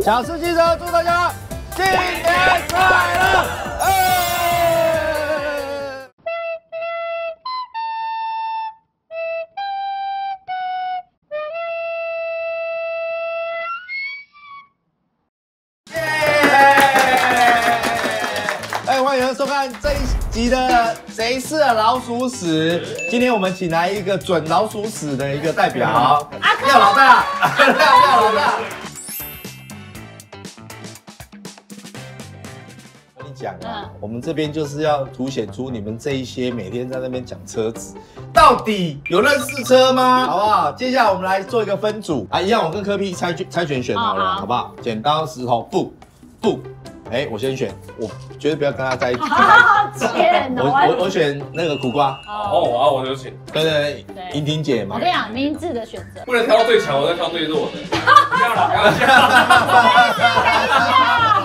小吃汽车祝大家新年快乐！哎哎，欢迎收看这一集的《谁是老鼠屎》。今天我们请来一个准老鼠屎的一个代表，廖老大，廖 廖老大。讲啊嗯，我们这边就是要凸显出你们这一些每天在那边讲车子，到底有认识车吗？好不好？接下来我们来做一个分组啊，一样我跟科 P 猜拳猜拳选好了，好不好？剪刀石头布布，哎，我先选，我绝对不要跟他在一起。我哦！我我选那个苦瓜，哦，哦，啊，我就选，对对对，对莹婷姐嘛我跟。你讲，明智的选择。不能挑最强，我再挑最弱的。不要了，不要笑。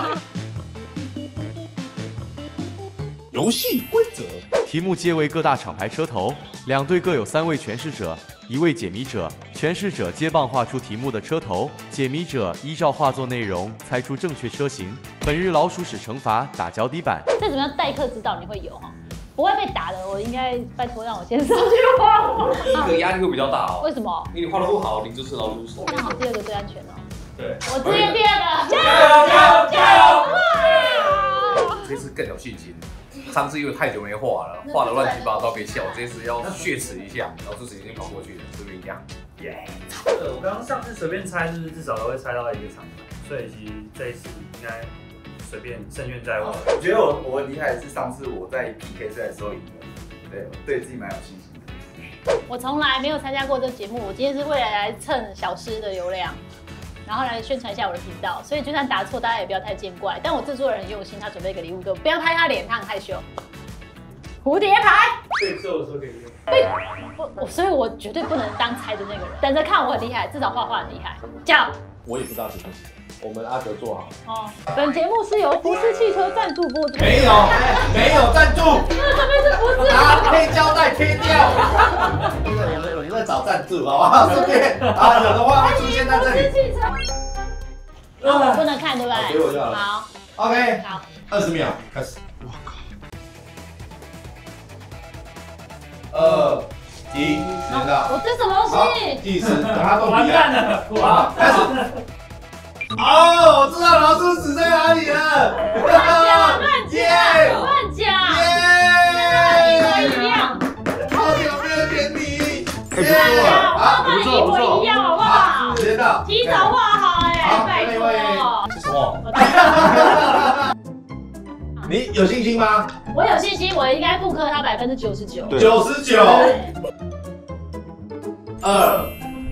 游戏规则，题目皆为各大厂牌车头，两队各有三位诠释者，一位解谜者。诠释者接棒画出题目的车头，解谜者依照画作内容猜出正确车型。本日老鼠屎惩罚打脚底板。再怎么样代课指导你会有哈，不会被打的。我应该拜托让我先上去画。第一个压力会比较大哦，为什么？因为你画的不好，你就是老鼠屎。刚好第二个最安全哦。对，我自愿第二个。加油加油加油！哇这次更有信心。上次因为太久没画了，画的乱七八糟，别笑。这次要血耻一下，老鼠屎已经跑过去了，是不是一样？耶！对，我刚刚上次随便猜，就是至少都会猜到一个厂牌，所以其实这一次应该随便胜券在握。我觉得我我厉害的是上次我在 PK 赛的时候赢了，对，我对自己蛮有信心的。我从来没有参加过这个节目，我今天是为了来蹭小诗的流量，然后来宣传一下我的频道。所以就算答错，大家也不要太见怪。但我制作人很用心，他准备一个礼物给我，不要拍他脸，他很害羞。蝴蝶牌，对，所以我说可以用。我我，所以我绝对不能当猜的那个人。等着看我很厉害，至少画画很厉害。叫我也不知道是什么，我们阿哲做好。哦，本节目是由福斯汽车赞助播出。没有，没有赞助，这边是福斯。把黑胶带贴掉。真的，我们我们在找赞助，好不好？顺便啊，有的话会出现在这里。福斯汽车。那我不能看，对不好给我就好？了好，OK，好，二十秒开始。我靠！二一，时间到。我这什么东好，西？计时，等他动完。蛋了，好哇！，开始。哦，我知道老鼠屎在哪里了。乱讲，乱耶讲，乱讲。耶！一模一样。好久没有点你。对啊，我们一模一样，好不好？时间到。提早画好哎，好拜托。什么？你有信心吗？我有信心，我应该复刻它百分之九十九。九十九。二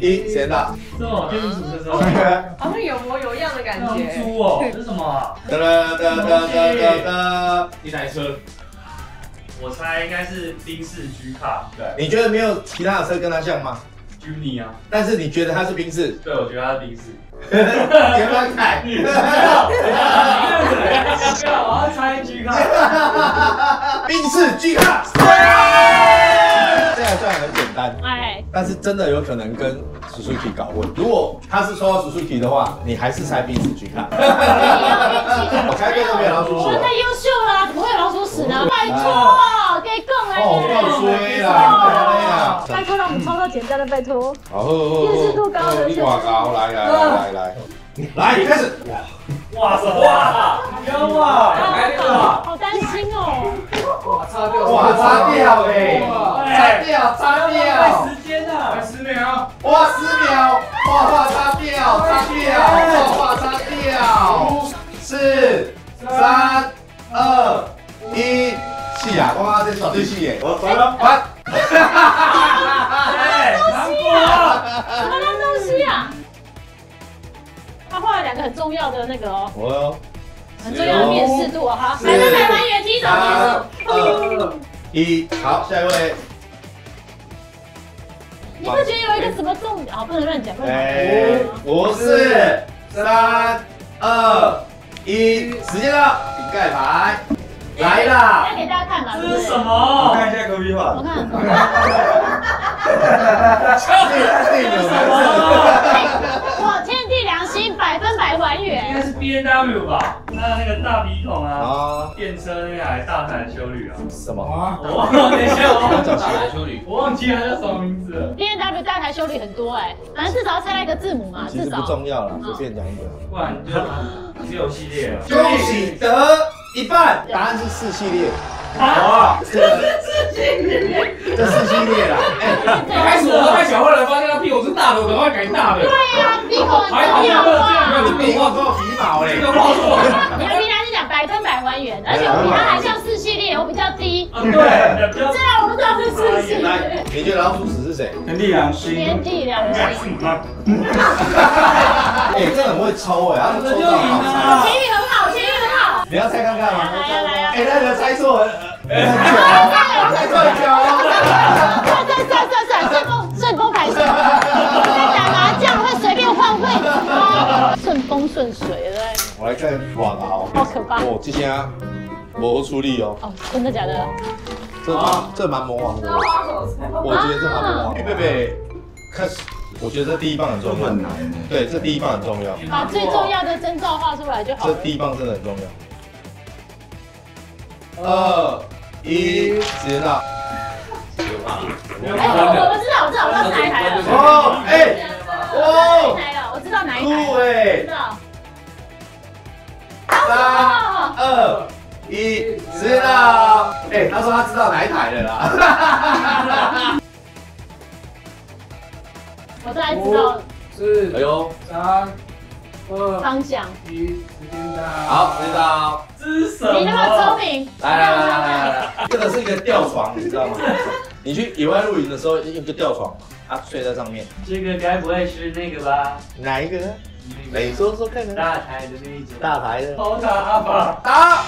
一，时间到。这种电子车车，好像有模有样的感像觉。猪哦，这是什么啊？哒哒哒哒哒哒哒。一台车，我猜应该是宾士 G 卡，对你觉得没有其他的车跟它像吗？，Juni 啊，但是你觉得它是宾士，对，我觉得他是宾士。你要不要改？不要，我要猜 G 卡。宾士 G 卡。这样算很简单，哎，但是真的有可能跟 Suzuki 搞混。如果他是抽到 Suzuki 的话，你还是猜鼻子去看。我猜对都没有老鼠屎。我太优秀了，怎么会有老鼠屎呢？拜托，给更来。哦，够衰啦！拜托，让我们抽到简单的，拜托。好，辨识度高的你挂高，来来来来来，来开始。哇塞，哇，有啊，来那个，好担心哦。哇，擦掉，哇，擦掉哎，擦哎，掉，擦掉费。时间啊！十秒，哇，十秒，画画擦掉，擦掉，画画擦掉。四、三、二、一，是啊，我这绝对是耶。我完了，完。哎，难过了。什么烂东西啊？他画了两个很重要的那个哦，我很重要的辨识度哦。好，是来，再来还原，提手结束。二、一，好，下一位。你不觉得有一个什么重点？好，不能乱讲，不能乱哎，讲。五、四、三、二、一，时间到，请盖牌来啦！要给大家看嘛，对不对这是什？么？看一下隔壁吧我，看，这个这个有我天还应该。是 B N W 吧？它的那个大鼻孔啊，啊，电车那台大台修旅啊。什么？我忘了，等一下，我忘记大台修理，我忘记它叫什么名字了。B N W 大台修理很多哎，反正至少要猜到一个字母嘛，至少不。重要了，随便讲一个。不然就只有系列了。恭喜得一半，答案是四系列。哇，这四系列，这四系列啦。哎，一开始我都太小，后来发现他屁股是大的，我赶快改大的。对呀，鼻孔很还好重要这样啊。没有比我跟我皮毛嘞这。个画错了。你们平常是讲百分百还原，而且我比他还像四系列，我比较低。啊，对，这样我不知道是四系列。，你觉得老鼠屎是谁？天地良心。天地良心，哎，这很会抽哎，他抽到好你要猜看看吗？来呀来呀！哎，那个猜错很很久，猜错很久。算算算算算，顺风顺风排顺，在打麻将会随便换位置哦，顺风顺水，对不对？我来看瓦劳。好可怕哦，这些啊，没处理哦，哦，真的假的？这这蛮魔王的哦。我觉得这蛮魔王。贝贝，开始。我觉得这第一棒很重要，很难。对，这第一棒很重要，把最重要的征兆画出来就好了。这第一棒真的很重要。二一，时间到。哎，我们知道，我知道，我知道是哪一台了。哦，哎，哪一，台了？我知道哪一台了。酷哎知！道。三二一，时间到。哎，他说他知道哪一台的啦。我大概知道是，哎呦，三二方向。一，时间到。好，知道。这是什么？你那么聪明，来来来来来来，这个是一个吊床，你知道吗？你去野外露营的时候用个吊床啊，睡在上面。这个该不会是那个吧？哪一个你说说看看。大台的那一种。大牌的。好打吧。答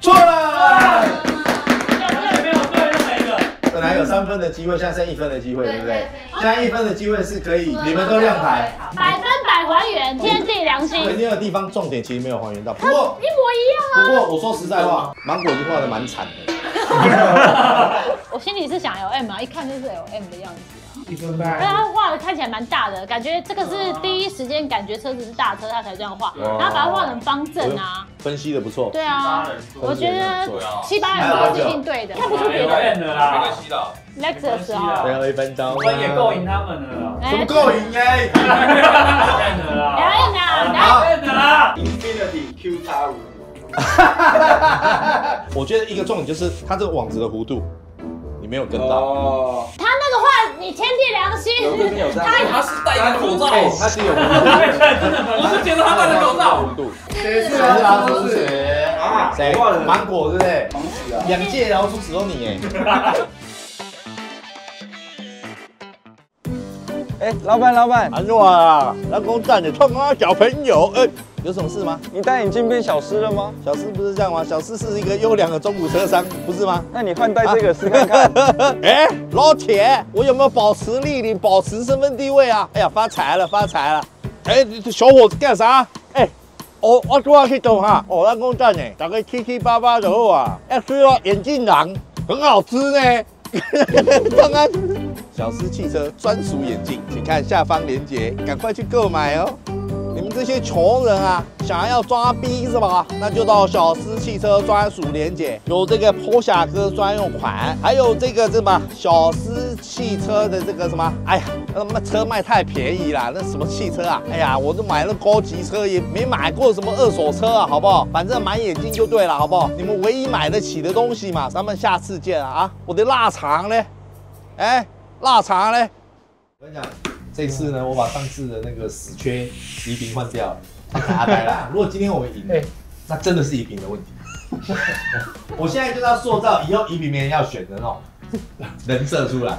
错了。本来有三分的机会，现在剩一分的机会，对不对？现在一分的机会是可以，你们都亮牌。百分百还原，天地良心，肯定的地方重点其实没有还原到，不过一模一样啊。不过我说实在话，芒果已经画的蛮惨的。我心里是想 L M 啊，一看就是 L M 的样子啊。一分但半。他画的看起来蛮大的，感觉这个是第一时间感觉车子是大车，他才这样画，然后把它画成方正啊。分析的不错。对啊，我觉得七八人都是一定对的，看不出别有的。没啦关，系的。Lexus 最哦，后一分钟，我也够赢他们了啦。怎么够赢哎？N 的啦 L M 啊，来，好，，N 的啦。Infinity Q 叉五，我觉得一个重点就是它这个网子的弧度，你没有跟到。天地良心，他是戴一个口罩，哎，它是有。弧度。我是觉得他戴着口罩。谁谁是老鼠屎？啊？谁我忘？了，芒果对不对？两届老鼠屎都你哎。哎，老板，老板，安诺啊，那公站你碰啊？小朋友，哎，有什么事吗？你戴眼镜变小师了吗？小四不是这样吗？小四是一个优良的中古车商，不是吗？那你换戴这个试看看。哎，老铁，我有没有保持力？你，保持身份地位啊？哎呀，发财了，发财了！哎，你这小伙子干啥？哎，我我主要去走哈，哦，那公站呢，大概七七八八的后啊，要吃哦眼镜狼，很好吃呢。刚刚小狮汽车专属眼镜，请看下方链接，赶快去购买哦。你们这些穷人啊，想要装逼是吧？那就到小狮汽车专属连接，有这个坡下哥专用款，还有这个什么小狮汽车的这个什么，哎呀，那他妈车卖太便宜了，那什么汽车啊？哎呀，我都买了高级车，也没买过什么二手车啊，好不好？反正买眼镜就对了，好不好？你们唯一买得起的东西嘛，咱们下次见啊！我的腊肠呢？哎，腊肠呢？我跟你讲。这次呢，我把上次的那个死缺移平换掉了，换成阿呆了。如果今天我们赢，那真的是移平的问题。我现在就是要塑造以后移平没人要选的那种 人设出来。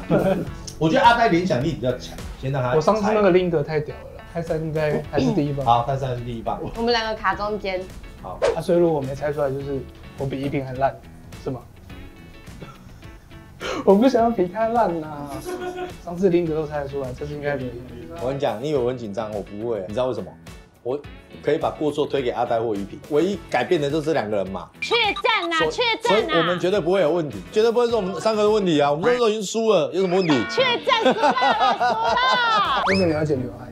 我觉得阿呆联想力比较强，先让他。我上次那个林德太屌了啦，泰山应该还是第一棒。好，泰山是第一棒。我们两个卡中间，好，啊，所以如果我没猜出来，就是我比一平还烂，是吗？我不想要皮太烂呐、上次林德都猜得出来，这次应该可以。我跟你讲，你以为我很紧张，我不会。你知道为什么？我可以把过错推给阿呆或一平，唯一改变的就是这两个人嘛。确战呐，确所以战呐，我们绝对不会有问题，绝对不会是我们三个的问题啊！我们那时候已经输了，有什么问题？确战输了，输了。为什么你要剪刘海？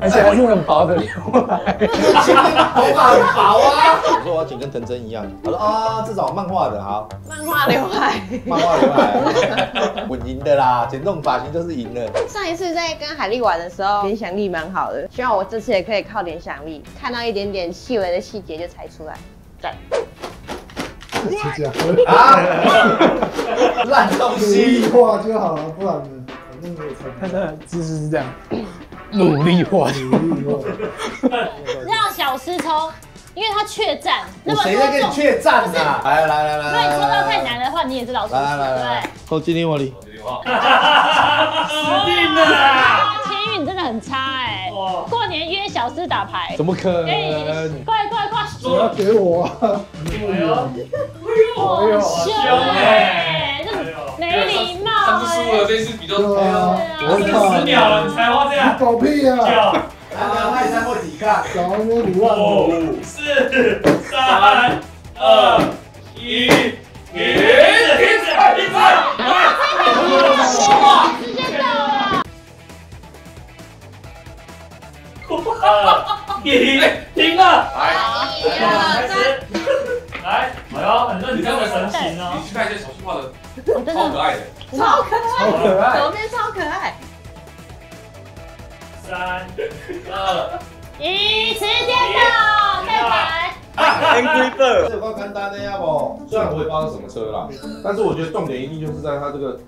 而且还是很薄的刘海。头发很薄啊！我说我要剪跟藤真一样，他说啊，至少漫画的好，漫画刘海。漫画刘海，稳赢的啦，剪这种发型就是赢了。上一次在跟海丽玩的时候，影响力蛮好的，希望我这次也可以靠联想力，看到一点点细微的细节就猜出来。赞。是这样。啊，烂东努西力。画就好了，不然呢？反正我猜。看他的姿势是这样，努力画，努力画。让小师抽，因为他确战，那么我谁在跟你确战啊？来来来来如果你抽到太来，难的话，你也是老输，来来来对来，后今天我里。这句话，死定了！不对？签运 真的很差师打牌，怎么可哎，能？快快快，你要给我啊！哎呦，哎，呦凶凶哎，没礼貌上次输了，哎，这次比较对啊，我是十秒了，你才花这样。狗屁啊！叫。刚刚泰山会抵抗。搞那五万五五，四三二一，停。止停止停止！时停了，来，开始，来，哎呦，很认真的神情哦你。去看一下小旭画的，超可爱的。超可爱。左边超可爱。三二一，时间到，再来，Angry Bird，这有够简单的呀不？虽然我也不知道是什么车啦，但是我觉得重点一定就是在它这个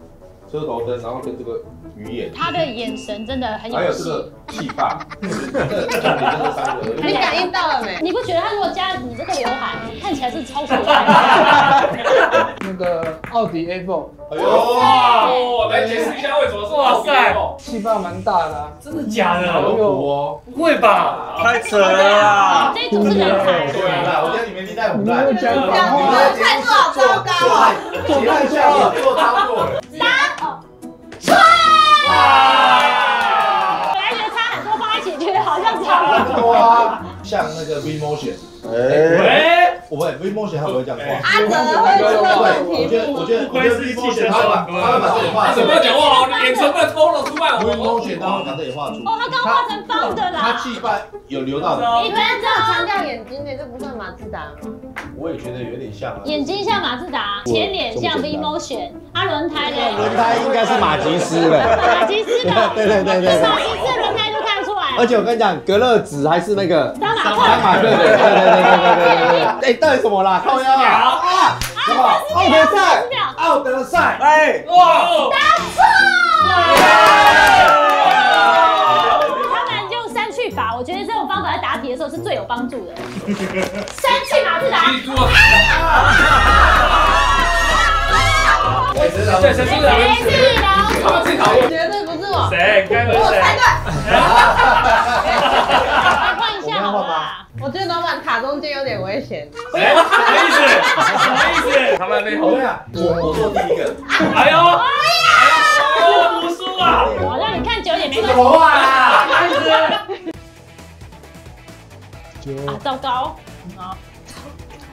车头灯，然后跟这个鱼眼，他的眼神真的很还有有戏。这个气坝，重点就是这三个。你感应到了没？你不觉得他如果加你这个刘海，看起来是超可爱的？那个奥迪 A4 哎呦，哇，来解释一下为什么是哇塞哦。气坝蛮大的啊，真的假好有哦。不会吧？太扯了啦！这一组是人才。对啦，我觉得你们一代五代，你态度好糟糕啊做节目效果做超过了。多啊，像那个 V Motion，哎，喂，我们 V Motion 他不会这样画。阿哲会出对，问我觉得题我觉得我觉得 V Motion 他会把他会把这里画出他怎么来讲话哦？你眼神被偷了出来，V 哦。Motion 他会把这里画出。哦，他刚画成方的啦他啦。气坝有流到的，一分这样强钟，调眼睛的，这不算马自达吗？我也觉得有点像啊。眼睛像马自达，前脸像 V Motion，啊轮胎呢？轮胎应该是马吉斯的，马吉斯的，对对对对马吉斯轮胎而且我跟你讲，隔热纸还是那个张马克，对对对对对对对对。哎，底什么啦？靠腰啊？什？奥德赛？奥德赛？哎！哇！答错！他们用删去法，我觉得这种方法在答题的时候是最有帮助的。删去马自达。谢谢主持人。谁？该轮谁？三。换一下好吧。我觉得老板卡中间有点危险。什么意思？什么意思？他们那边我我做第一个。哎呦！哎呀！我不输啊！我让你看九也没说话啦。开始。九。啊，糟糕！啊。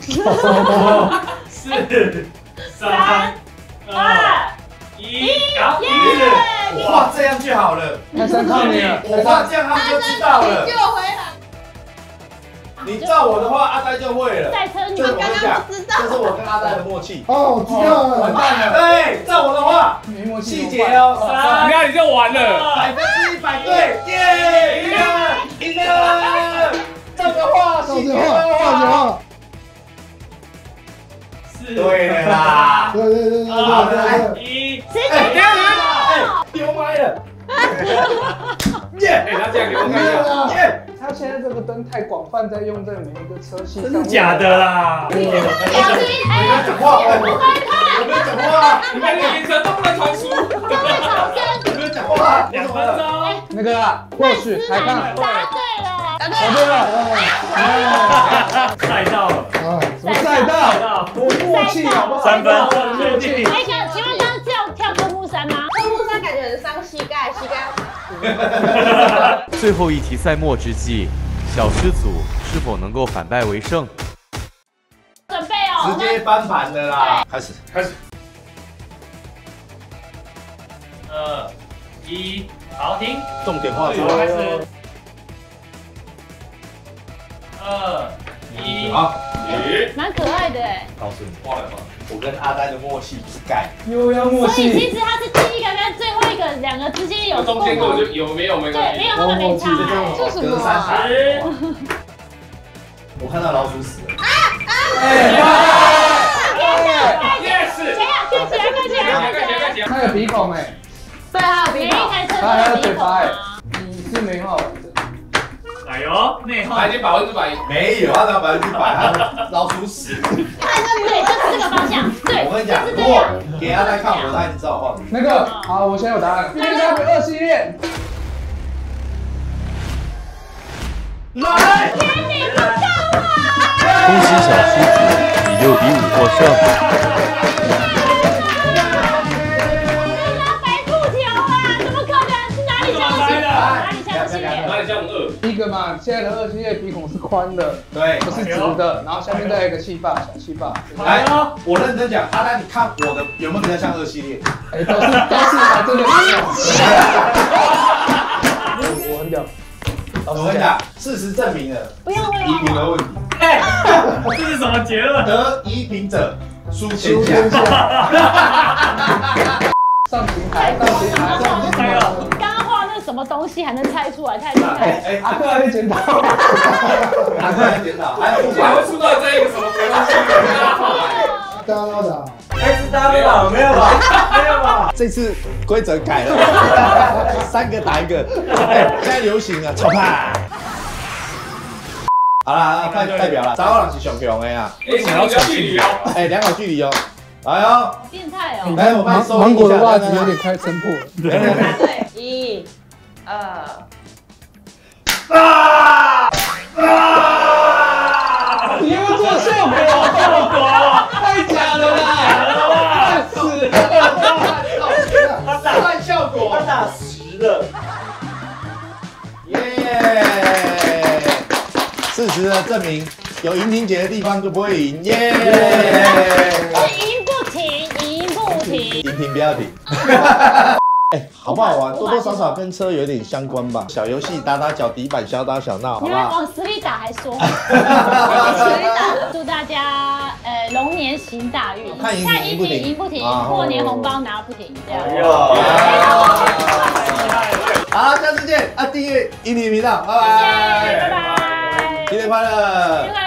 四三二一，搞定。我画这样就好了，泰山靠你了，我画这样他们就知道了救。我回来！你照我的话，阿呆就会了。赛车女这是我跟你讲，不知这是我跟阿呆的默契。哦，知道了，完蛋了！对，照我的话，没默契，细节哦，三你看你就完了。百分之一百对，耶，赢了，赢了！照着画，照细节着画，照着画。画，四、对了啦，对对对对对对，一，时哎，间到。哎，耶，哎，他这样给我看耶，他现在这个灯太广泛，在用在每一个车系上，真的假的啦？小心，不哎要讲话，我没有讲话，你看你眼神都不能传输。各位考生，我没有讲话，两分钟，那个啦，或许还看，答对了。答对答对了，赛到了，啊，什么赛赛道，到，多默契好不好？三分确定。最后一题赛末之际，小狮组是否能够反败为胜？准备哦，直接翻盘的啦！开始，开始。二一，好停。重点画出开来。始。二一，好，蛮可爱的哎。告诉你，画了吗？我跟阿呆的默契不盖。又要默契所以，其实他是第一个跟最后一个两个之间有中间根本就有没有没关对，系没。有那么没差哎。这什么。我看到老鼠死了。样？看起来，看起来，看起来。看起来看起来。他有鼻孔哎，对，他有鼻孔。他还有嘴巴哎啊。，你是没画完的。哎呦，内他讧已。经百分之百。没有，他拿百分之百，他老鼠死。对，就是这个方向。对，我跟你讲，就是如果。给阿呆看我，他已经知道我画什么。那个好，我现在有答案。冰沙二系列，来，恭喜小狮组以六比五获胜。哪里像二？第一个嘛，现在的二系列鼻孔是宽的，对不，是直的，然后下面再有一个气坝，小气坝。来，我认真讲，阿丹，你看我的有没有比较像二系列？哎，都是都是还真的很屌。我我很屌。我跟你讲，事实证明了不要问移平的。问题，哎这是什么结论？得移平者输输天下。上平台，上平台，上平台。刚刚画那什么东西还能猜出来，太厉害了！哎，阿克还没检讨。阿呆来检讨，还有还会出到这一个什么鬼东西？大家都打。X W 没有吧？没有吧？这次规则改了，三个打一个，哎，现在流行啊，超派。好啦，代代表啦，张浩人是上强的啊，哎，想要距离哦。哎，良好距离哦，来哦，变态哦！来我帮你收芒音一下，果的袜子有点快撑破了。来来来对，一、二。你又做效果，效果太假了！啦！死了！烂效果他，打十了，耶！事实的证明，有银婷姐的地方就不会赢，耶！是赢不停，赢不停。停停不要停。哎，好不好玩？多多少少跟车有点相关吧。小游戏打打脚底板，小打小闹，好你看不好？往死里打还说，往死里打祝大家呃龙年行大运，看一看赢赢不停赢不停，啊过年红包拿不停，这样。好，下次见啊！订阅银婷频道，拜拜拜，拜，新年快乐！新年快乐